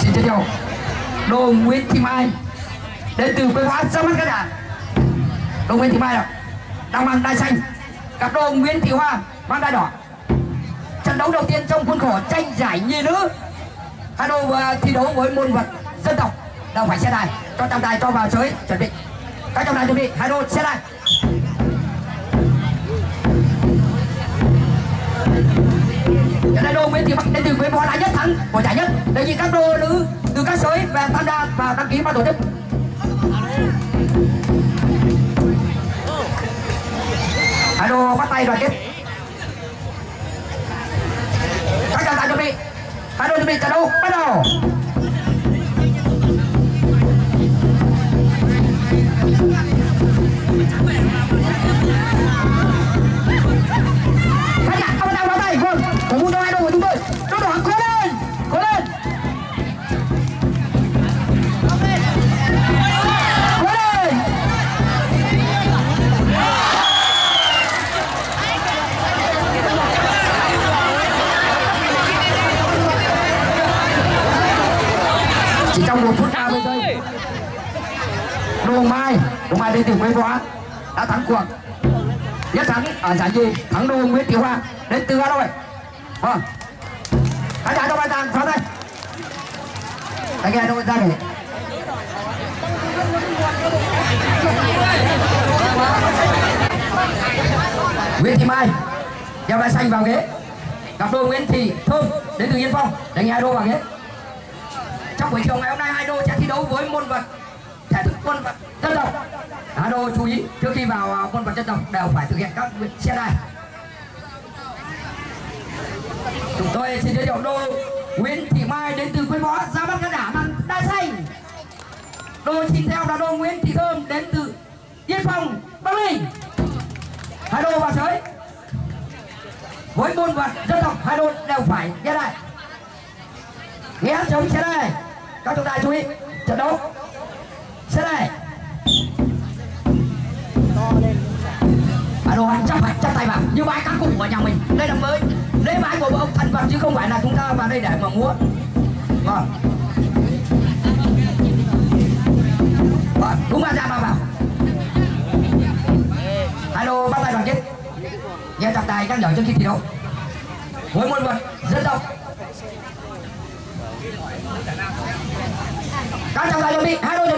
xin giới thiệu đồ Nguyễn Thị Mai. Đến từ quê hóa ra mắt các bạn đồ Nguyễn Thị Mai ạ. Đang mang đai xanh. Cặp đôi Nguyễn Thị Hoa, mang đai đỏ. Trận đấu đầu tiên trong khuôn khổ tranh giải nhì nữ. Hai đôi à, thi đấu với môn vật dân tộc đâu phải xe đài. Cho trọng tài cho vào giới chuẩn bị. Các trọng tài chuẩn bị. Hai đôi xe đài. Trận đôi Nguyễn Thị Bắc đến từ quê võ đã thắng của giải nhất. Đề nghị các đôi nữ từ các giới về tham gia và đăng ký ban tổ chức. Hai đô bắt tay đoàn kết. Các chàng tài chuẩn bị. Hai đô chuẩn bị trận đấu bắt đầu. khán chỉ trong một phút 30 giây. Đồ Mai Đồ Mai đến từ Quế Võ đã thắng cuộc. Nhất thắng ở giải nhì thắng đô Nguyễn Thị Hoa đến từ Hà Nội. Vâng. Khán giả trong bài tàng pháo tay. Tay nghe đâu ra để Nguyễn Thị Mai đeo vai xanh vào ghế. Cặp đôi Nguyễn Thị Thơm đến từ Yên Phong. Đánh hai đô vào ghế trong buổi chiều ngày hôm nay, hai đôi sẽ thi đấu với môn vật thể thức môn vật dân tộc hai đôi chú ý, trước khi vào à, môn vật dân tộc đều phải thực hiện các việc xe này. Chúng tôi xin giới thiệu đôi Nguyễn Thị Mai đến từ quê võ, ra mắt khán giả bằng đai xanh. Đôi xin theo là đôi Nguyễn Thị Thơm đến từ Yên Phong, Bắc Ninh. Hai đôi vào sới. Với môn vật dân tộc hai đôi đều phải nghe lại. Nghe chống xe này các trọng tài chú ý, trận đấu. Xe này. Hai anh chấp hành chấp tay vào như bãi cá củ của nhà mình. Đây là mới đây bãi của ông thần vật chứ không phải là chúng ta vào đây để mà múa vâng vâng đúng là ra vào vào. Alo, bắt tay đoàn kết. Nghe trọng tài nhắc nhở trước khi thi đấu. Với môn vật dân tộc các trọng tài chuẩn bị hai đôi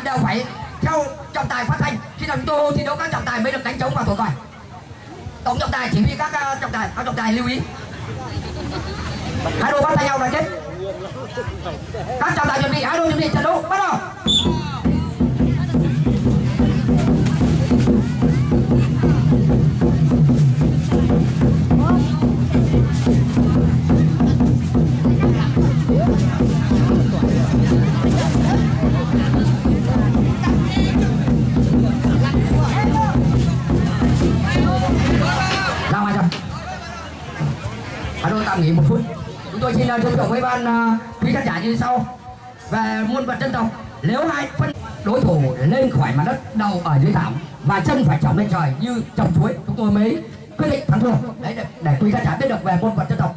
tài đều phải theo trọng tài phát thanh. Khi nào chúng tôi thi đấu các trọng tài mới được đánh trống và thổi còi. Tổng trọng tài chỉ huy các uh, trọng tài, các trọng tài lưu ý. Hai đội bắt tay nhau đoàn kết. Các trọng tài chuẩn bị, hai đội chuẩn bị trận đấu bắt đầu. ra tạm nghỉ một phút. Chúng tôi xin uh, giới thiệu với ban uh, quý khán giả như sau. Về môn vật dân tộc nếu hai phân đối thủ lên khỏi mặt đất đầu ở dưới thảm và chân phải chỏng lên trời như trồng chuối chúng tôi mới quyết định thắng thua. Đấy để, để quý khán giả biết được về môn vật dân tộc.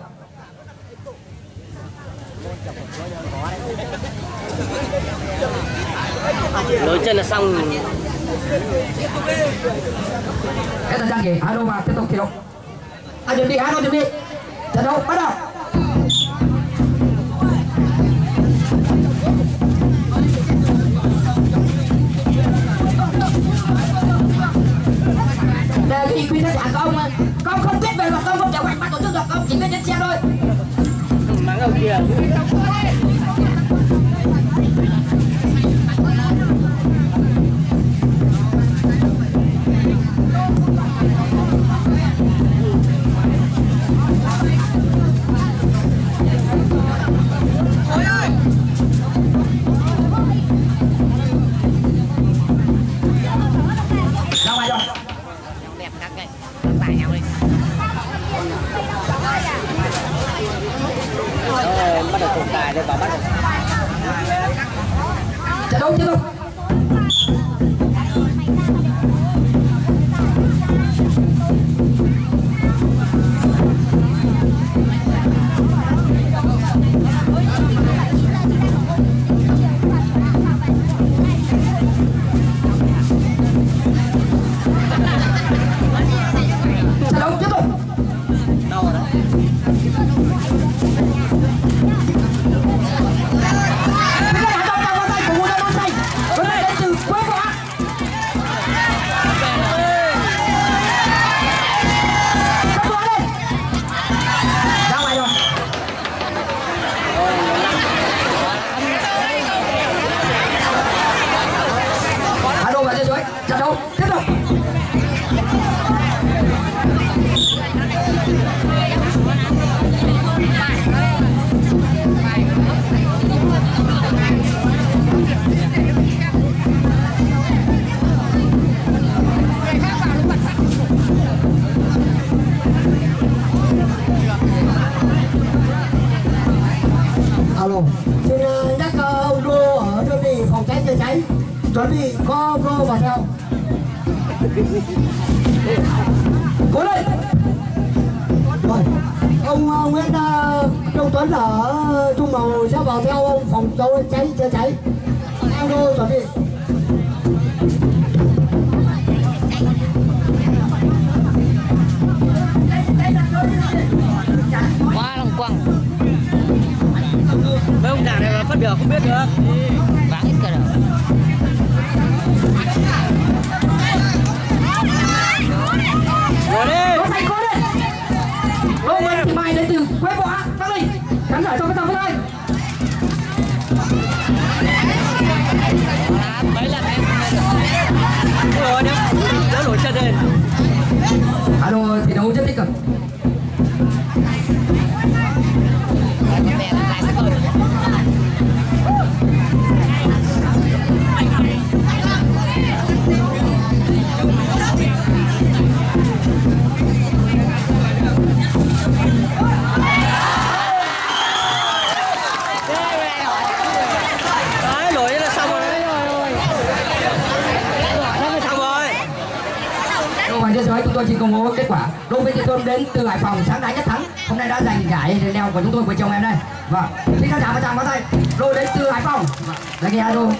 Nối chân là xong. Cái thời gian Hà Nội và tiếp tục thi đấu. À, chuẩn bị Hà Nội chuẩn bị trận đấu bắt vào cùng tài đâu chạy bắt đầu đâu rồi? đấy Xin ờ, nhắc ờ, ông Đô ở đơn vị phòng cháy chữa cháy chuẩn bị có Đô vào theo. Cố lên Rồi, ông ờ, Nguyễn ờ, Đông Tuấn ở Trung Màu sẽ vào theo ông phòng cháy cháy chữa cháy. Ông Đô chuẩn bị. quá lòng quăng mấy ông già này mà phát biểu không biết được vắng hết cả đầu rồi đi. Đỗ Xanh cố lên Nguyễn Thị Mai đến từ Quế Võ Bắc Linh Khán giả cho cái tầm với đây mấy lần em rồi nhá đỡ nổi chân lên. Hà Đô thi đấu rất tích cực Đỗ Hoàng chúng tôi xin công bố kết quả. Đối với chị Thơm đến từ Hải Phòng, sáng nay nhất thắng. Hôm nay đã giành giải leo của chúng tôi với chồng em đây. Vâng Xin khán giả và chàng có tay Đỗ đến từ Hải Phòng. Vâng, là nghe Đỗ